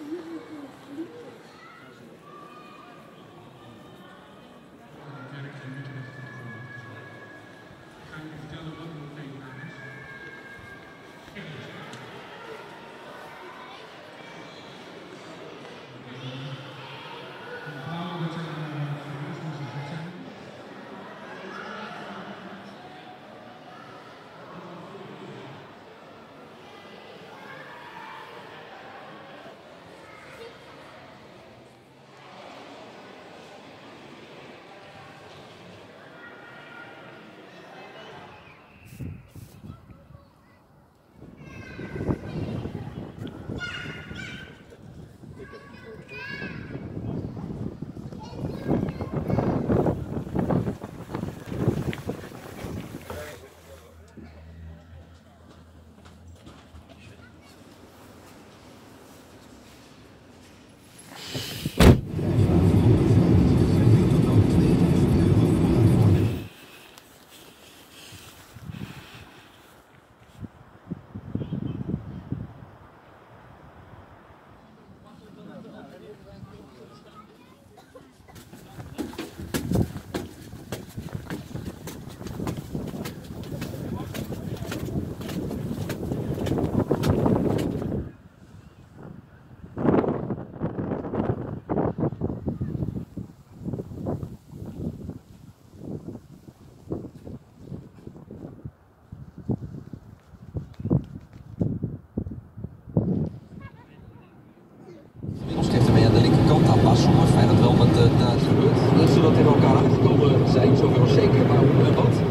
Absolutely. Zijn, zoveel zeker. Maar wat,